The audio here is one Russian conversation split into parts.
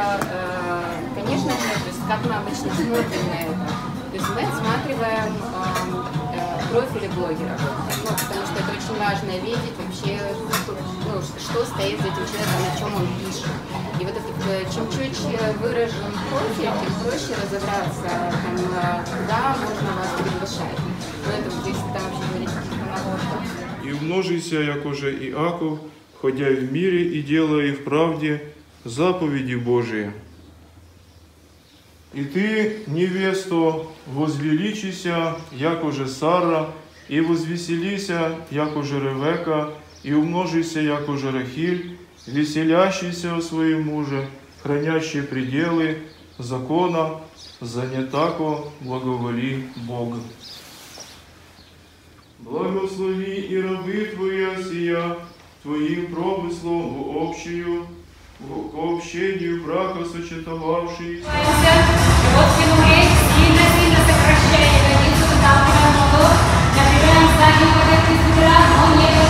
Э, конечно же, то есть как мы обычно смотрим на это. То есть мы отсматриваем эм, э, профили блогеров, ну, потому что это очень важно видеть вообще, ну, что стоит за этим человеком, о чем он пишет. И вот это, э, чем чуть выражен профиль, тем проще разобраться, там, куда можно вас приглашать. Ну, Поэтому здесь там вообще говорить И умножися, як уже Иаков, ходя в мире и делая и в правде, заповеди Божии. И ты, невесто, возвеличися, як уже Сара, и возвеселися, як уже Ревека, и умножися, як уже Рахиль, веселящийся о своем муже, хранящие пределы закона, занятако благоволи Бога. Благослови и рабы Твоя сия, Твоим промыслом в общую, в- к общению брака сочетовавших, Вот Финурей сильно-сильно сокращает воду, набираем заднюю поверхность бедра, но не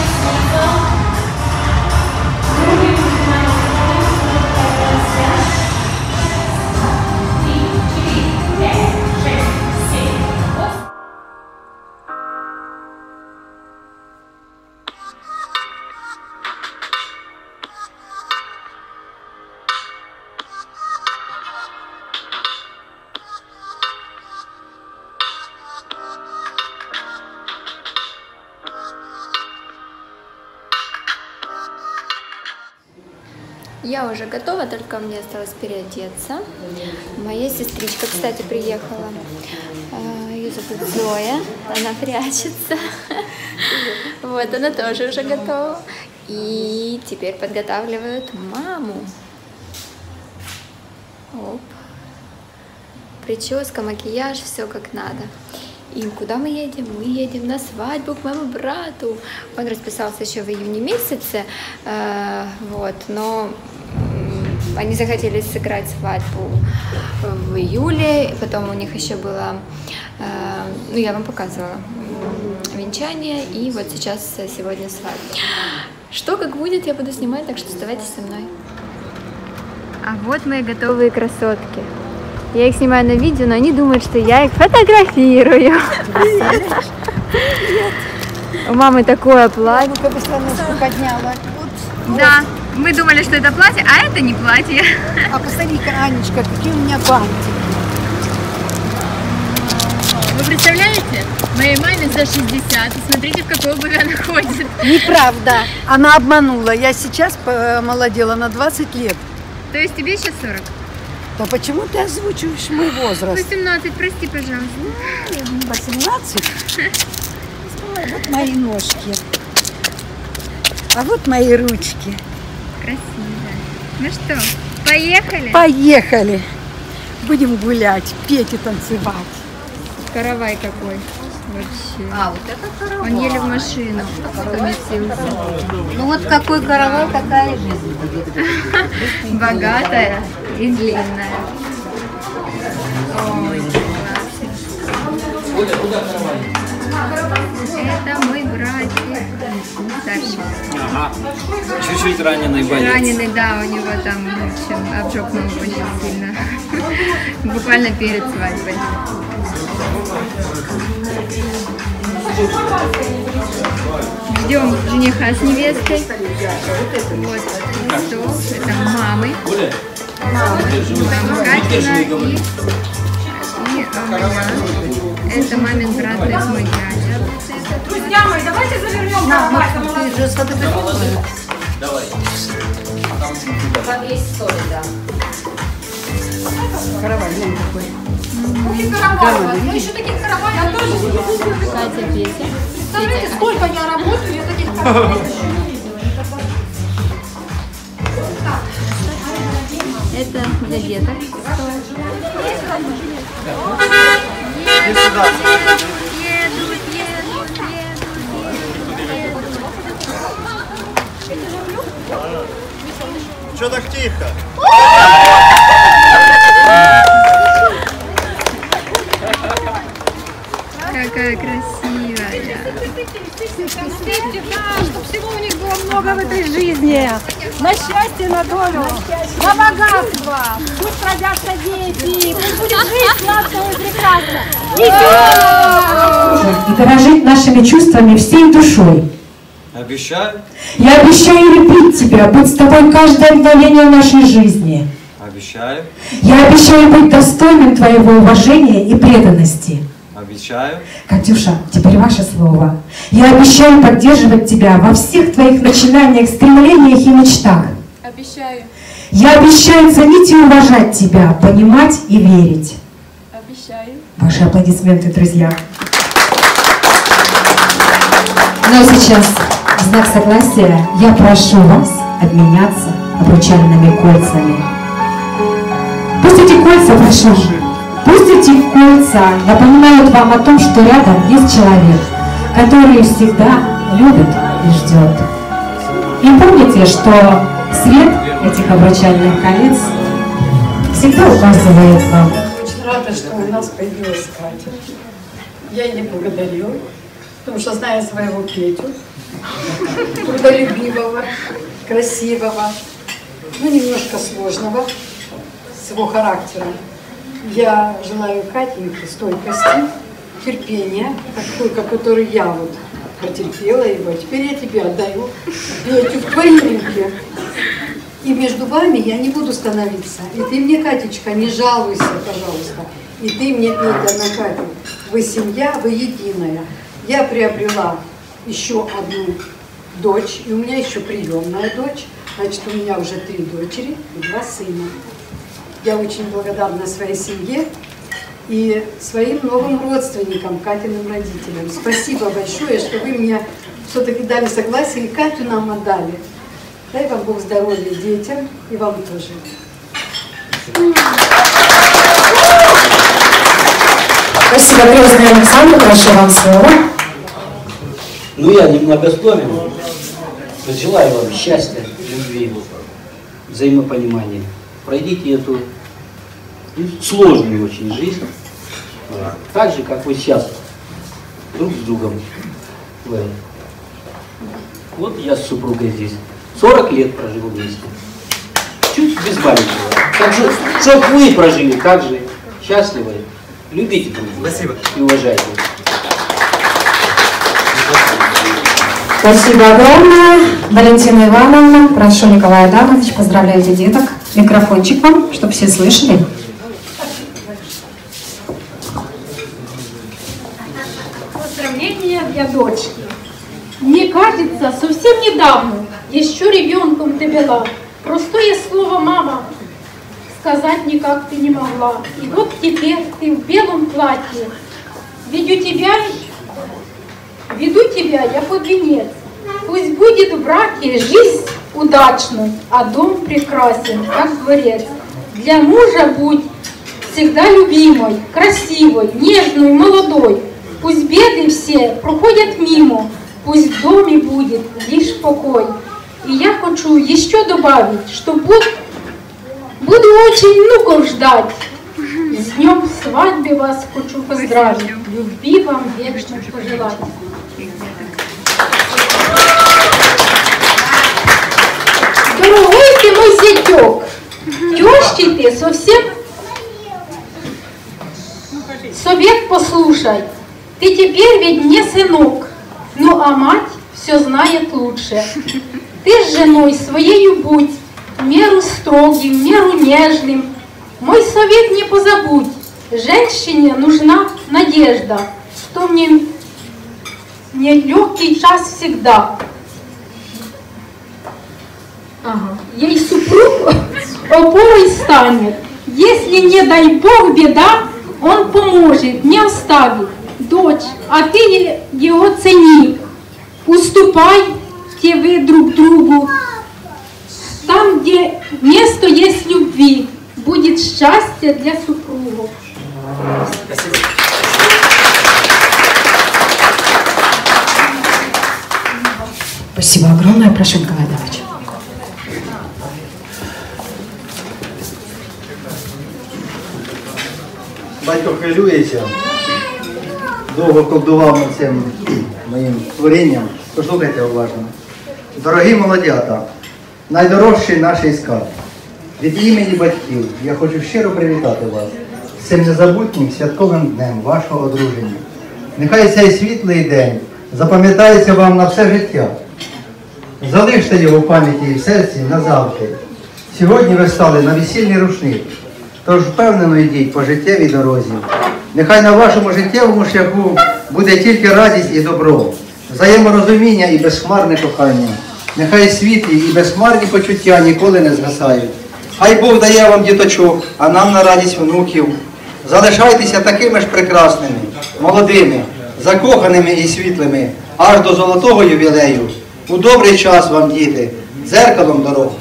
Я уже готова, только мне осталось переодеться. Моя сестричка, кстати, приехала. А, Ее зовут Зоя, она прячется. Вот, она тоже уже готова. И теперь подготавливают маму. Оп. Прическа, макияж, все как надо. И куда мы едем? Мы едем на свадьбу к моему брату. Он расписался еще в июне месяце, э, вот, но они захотели сыграть свадьбу в июле, потом у них еще было, э, ну я вам показывала, венчание, и вот сейчас сегодня свадьба. Что как будет, я буду снимать, так что оставайтесь со мной. А вот мои готовые красотки. Я их снимаю на видео, но они думают, что я их фотографирую. У мамы такое платье. Да, мы думали, что это платье, а это не платье. А посмотри-ка, Анечка, какие у меня бантики. Вы представляете? Моей маме за 60. И смотрите, в какой обуви она ходит. Неправда. Она обманула. Я сейчас помолодела на 20 лет. То есть тебе сейчас 40? Да почему ты озвучиваешь мой возраст? 18, прости, пожалуйста. 18? Вот мои ножки. А вот мои ручки. Красиво. Ну что, поехали? Поехали. Будем гулять, петь и танцевать. Каравай какой. Вообще. А, вот это каравай. Он еле в машину поместился. Ну вот какой каравай, такая жизнь. Богатая и длинная. Ой, классно. Это мой братик. Ага. Чуть-чуть раненый боец. Раненый, да, у него там, в общем, обжег ногу очень сильно. Буквально перед свадьбой. Ждем жениха с невестой. Вот стол. Это мамы. Мама Катина и, и а, моя. Это мамин брат, мой дядя. Друзья мои, давайте завернем каравай. нас Ты же сфотографировала. Давай. Там есть соль, да. Каравай, глянь какой. Какие караваи? Ну еще таких каравай я тоже не. Катя, Петя. Представляете, сколько я работаю, я таких каравай еще не видела. Это для деток. Едут, едут, едут. Че так тихо? Какая красивая. Концепте, да, чтобы всего у них было много в этой жизни. На счастье, на долю, на богатство. Пусть родятся дети, пусть будет жизнь сладкая и прекрасна. Веселая! дорожить нашими чувствами всей душой. Обещаю. Я обещаю любить тебя, быть с тобой каждое мгновение нашей жизни. Обещаю. Я обещаю быть достойным твоего уважения и преданности. Обещаю. Катюша, теперь ваше слово. Я обещаю поддерживать тебя во всех твоих начинаниях, стремлениях и мечтах. Обещаю, Я обещаю ценить и уважать тебя, понимать и верить. обещаю. Ваши аплодисменты, друзья. Ну а сейчас, в знак согласия, я прошу вас обменяться обручальными кольцами. Пусть эти кольца, прошу, пусть эти кольца напоминают вам о том, что рядом есть человек, который всегда любит и ждет. И помните, что свет этих обручальных колец всегда указывает вам Очень рада, что у нас появилась Катя. Я ее благодарю, потому что зная своего Петю, трудолюбивого, красивого, ну немножко сложного, с его характером, я желаю Катеньке стойкости, терпения, такой, как который я вот потерпела его. Теперь я тебе отдаю Петю в твои. И между вами я не буду становиться. И ты мне, Катечка, не жалуйся, пожалуйста. И ты мне, Петя, на Катю. Вы семья, вы единая. Я приобрела еще одну дочь, и у меня еще приемная дочь. Значит, у меня уже три дочери и два сына. Я очень благодарна своей семье и своим новым родственникам, Катиным родителям. Спасибо большое, что вы мне все-таки дали согласие и Катю нам отдали. Дай вам Бог здоровья детям и вам тоже. Спасибо, крестный Александр, прошу вам слово. Ну, я немногословен. Желаю вам счастья, любви, взаимопонимания. Пройдите эту ну, сложную очень жизнь. Так же, как вы сейчас друг с другом. Вот. Я с супругой здесь. 40 лет прожил вместе. Чуть без маленького. Так же, чтоб вы прожили так же счастливо. Любите друг друга. Спасибо. И уважайте. Спасибо огромное. Валентина Ивановна, прошу Николай Адамович, поздравляйте деток. Микрофончик вам, чтобы все слышали. Поздравления для дочки. Мне кажется, совсем недавно, еще ребенком ты была. Простое слово «мама» сказать никак ты не могла. И вот теперь ты в белом платье. Веду тебя, веду тебя я под венец. Пусть будет в браке жизнь удачной, а дом прекрасен, как дворец. Для мужа будь всегда любимой, красивой, нежной, молодой. Пусть беды все проходят мимо, пусть в доме будет лишь покой. И я хочу еще добавить, что буд- буду очень внуков ждать. С днем свадьбы вас хочу поздравить, любви вам вечно пожелать. Ты совсем совет послушай. Ты теперь ведь не сынок, ну а мать все знает лучше. Ты с женой своею будь, меру строгим, меру нежным. Мой совет не позабудь, женщине нужна надежда, что мне нелегкий час всегда. Ага. Ей супруг опорой станет. Если не дай Бог беда, он поможет, не оставит. Дочь, а ты его цени. Уступайте вы друг другу. Там, где место есть любви, будет счастье для супругов. Спасибо огромное, прошу Николай Адамович. Батько хвилюється, довго колдував над цим моїм творінням. Послухайте уважно. Дорогі молодята, найдорожчий наш скарб. Від імені батьків я хочу щиро привітати вас з цим незабутнім святковим днем вашого одруження. Нехай цей світлий день запам'ятається вам на все життя. Залиште його в пам'яті і в серці назавжди. Сьогодні ви стали на весільний рушник, тож впевнено йдіть по життєвій дорозі. Нехай на вашому життєвому шляху буде тільки радість і добро, взаєморозуміння і безхмарне кохання. Нехай світлі і безхмарні почуття ніколи не згасають. Хай Бог дає вам діточок, а нам на радість внуків. Залишайтеся такими ж прекрасними, молодими, закоханими і світлими, аж до золотого ювілею. У добрий час вам, діти, дзеркалом дорог.